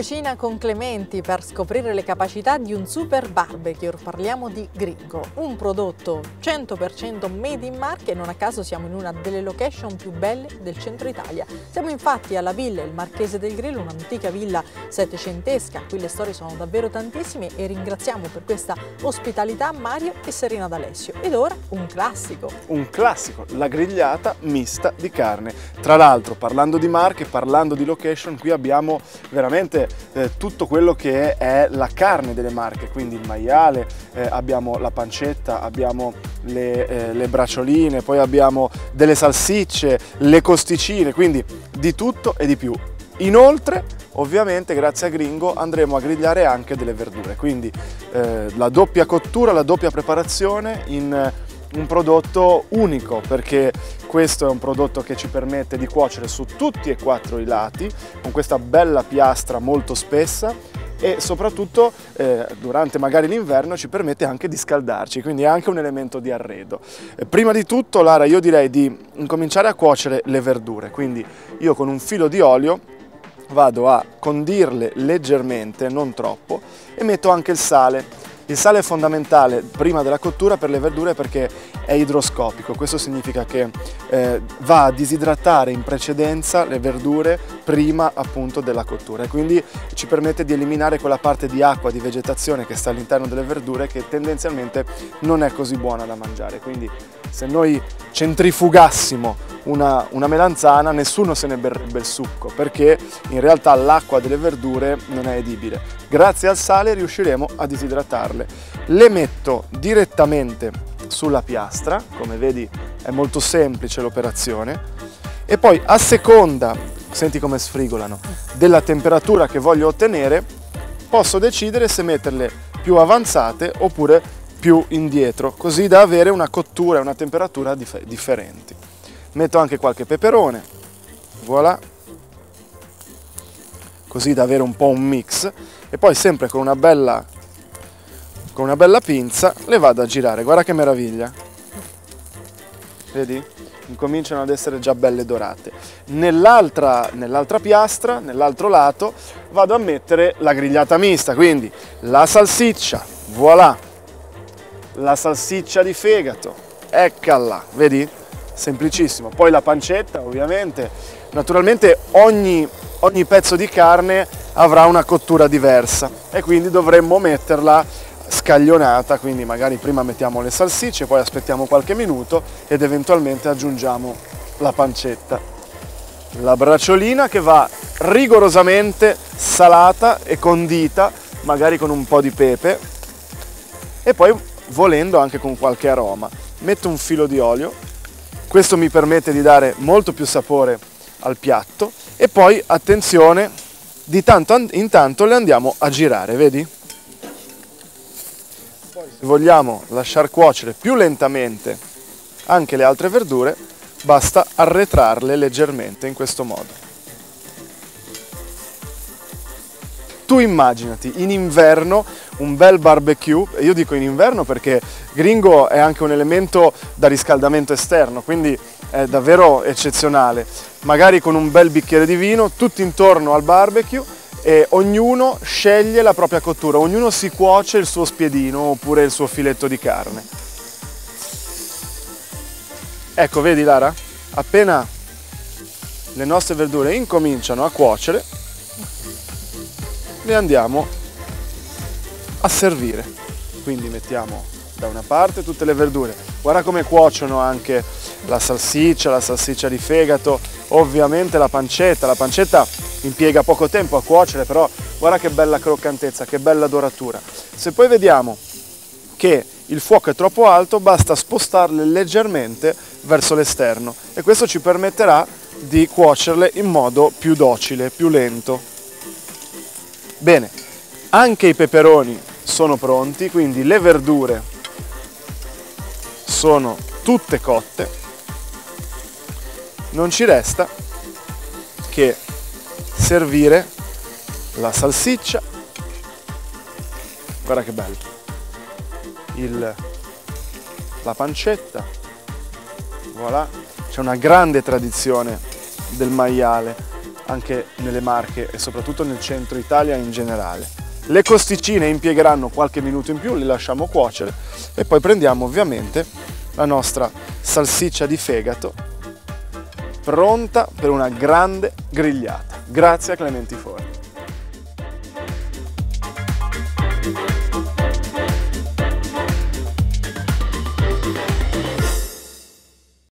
cucina con Clementi per scoprire le capacità di un super barbecue. Parliamo di Gringo, un prodotto 100% made in Marche e non a caso siamo in una delle location più belle del centro Italia. Siamo infatti alla villa Il Marchese del Grillo, un'antica villa settecentesca, qui le storie sono davvero tantissime e ringraziamo per questa ospitalità Mario e Serena D'Alessio. Ed ora un classico. Un classico, la grigliata mista di carne. Tra l'altro, parlando di marche, parlando di location, qui abbiamo veramente eh, tutto quello che è la carne delle marche, quindi il maiale, eh, abbiamo la pancetta, abbiamo le, eh, le braccioline, poi abbiamo delle salsicce, le costicine, quindi di tutto e di più. Inoltre, ovviamente, grazie a Gringo andremo a grigliare anche delle verdure, quindi eh, la doppia cottura, la doppia preparazione in un prodotto unico perché questo è un prodotto che ci permette di cuocere su tutti e quattro i lati con questa bella piastra molto spessa e soprattutto eh, durante magari l'inverno ci permette anche di scaldarci, quindi è anche un elemento di arredo. Eh, prima di tutto Lara io direi di incominciare a cuocere le verdure, quindi io con un filo di olio vado a condirle leggermente, non troppo, e metto anche il sale il sale è fondamentale prima della cottura per le verdure perché è idroscopico, questo significa che eh, va a disidratare in precedenza le verdure prima appunto della cottura e quindi ci permette di eliminare quella parte di acqua, di vegetazione che sta all'interno delle verdure che tendenzialmente non è così buona da mangiare. Quindi se noi centrifugassimo una, una, melanzana nessuno se ne berrebbe il succo perché in realtà l'acqua delle verdure non è edibile. Grazie al sale riusciremo a disidratarle. Le metto direttamente sulla piastra, come vedi è molto semplice l'operazione, e poi a seconda, senti come sfrigolano, della temperatura che voglio ottenere, posso decidere se metterle più avanzate oppure più indietro, così da avere una cottura e una temperatura dif differenti metto anche qualche peperone, voilà, così da avere un po' un mix. E poi sempre con una bella, con una bella pinza le vado a girare, guarda che meraviglia, vedi? Incominciano ad essere già belle dorate. Nell'altra, nell'altra piastra, nell'altro lato, vado a mettere la grigliata mista, quindi la salsiccia, voilà, la salsiccia di fegato, eccola, vedi? Semplicissimo. Poi la pancetta ovviamente, naturalmente ogni, ogni pezzo di carne avrà una cottura diversa e quindi dovremmo metterla scaglionata, quindi magari prima mettiamo le salsicce, poi aspettiamo qualche minuto ed eventualmente aggiungiamo la pancetta. La bracciolina che va rigorosamente salata e condita, magari con un po' di pepe e poi volendo anche con qualche aroma. Metto un filo di olio questo mi permette di dare molto più sapore al piatto e poi attenzione, di tanto in tanto le andiamo a girare, vedi? Se vogliamo lasciar cuocere più lentamente anche le altre verdure, basta arretrarle leggermente in questo modo. Tu immaginati in inverno un bel barbecue, io dico in inverno perché gringo è anche un elemento da riscaldamento esterno, quindi è davvero eccezionale. Magari con un bel bicchiere di vino, tutti intorno al barbecue e ognuno sceglie la propria cottura, ognuno si cuoce il suo spiedino oppure il suo filetto di carne. Ecco, vedi Lara? Appena le nostre verdure incominciano a cuocere, le andiamo a servire. Quindi mettiamo da una parte tutte le verdure. Guarda come cuociono anche la salsiccia, la salsiccia di fegato, ovviamente la pancetta. La pancetta impiega poco tempo a cuocere, però guarda che bella croccantezza, che bella doratura. Se poi vediamo che il fuoco è troppo alto, basta spostarle leggermente verso l'esterno e questo ci permetterà di cuocerle in modo più docile, più lento. Bene, anche i peperoni sono pronti, quindi le verdure sono tutte cotte. Non ci resta che servire la salsiccia. Guarda che bello. Il, la pancetta. Voilà. C'è una grande tradizione del maiale anche nelle Marche e soprattutto nel centro Italia in generale. Le costicine impiegheranno qualche minuto in più, le lasciamo cuocere e poi prendiamo ovviamente la nostra salsiccia di fegato pronta per una grande grigliata. Grazie a Clementi Forni.